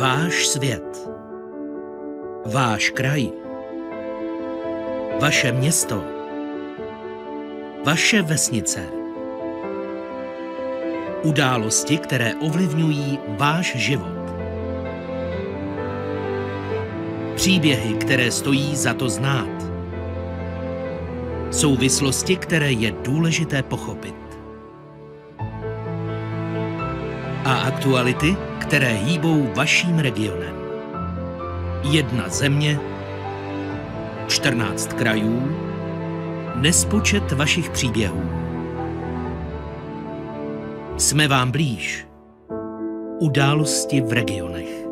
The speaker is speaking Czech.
Váš svět. Váš kraj. Vaše město. Vaše vesnice. Události, které ovlivňují váš život. Příběhy, které stojí za to znát. Souvislosti, které je důležité pochopit. A aktuality, které hýbou vaším regionem. Jedna země, 14 krajů, nespočet vašich příběhů. Jsme vám blíž. Události v regionech.